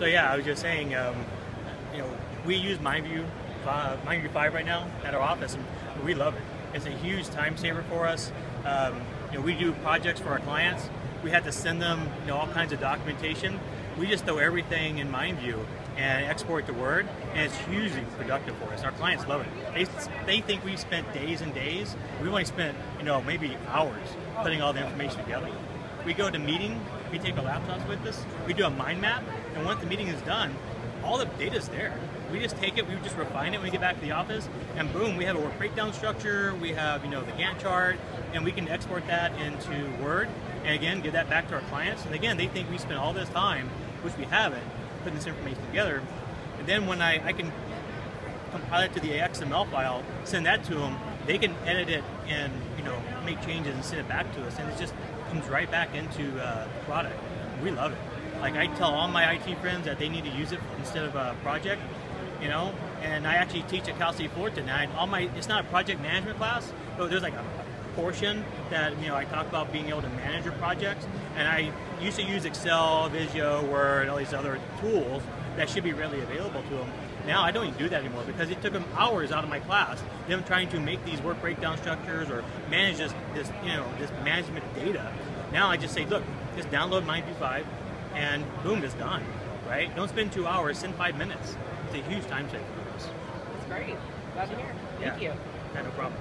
So yeah, I was just saying, um, you know, we use MindView, uh, MindView 5 right now at our office, and we love it. It's a huge time saver for us. Um, you know, we do projects for our clients. We had to send them, you know, all kinds of documentation. We just throw everything in MindView and export to Word, and it's hugely productive for us. Our clients love it. They, they think we've spent days and days. We've only spent, you know, maybe hours putting all the information together. We go to meeting, we take our laptops with us, we do a mind map, and once the meeting is done, all the data's there. We just take it, we just refine it when we get back to the office, and boom, we have a work breakdown structure, we have, you know, the Gantt chart, and we can export that into Word, and again, give that back to our clients. And again, they think we spent all this time, which we haven't, putting this information together. And then when I, I can compile it to the XML file, send that to them, they can edit it and you know make changes and send it back to us, and it just comes right back into uh, the product. We love it. Like I tell all my IT friends that they need to use it instead of a project, you know. And I actually teach at Cal State Fullerton. All my it's not a project management class, but there's like a portion that you know I talk about being able to manage your projects, and I used to use Excel, Visio, Word, all these other tools that should be readily available to them. Now I don't even do that anymore because it took them hours out of my class, them trying to make these work breakdown structures or manage this, this you know, this management data. Now I just say, look, just download MindView 5 and boom, it's done, right? Don't spend two hours, spend five minutes. It's a huge time saver for us. That's great. Glad to hear. Thank yeah. you. Yeah, no problem.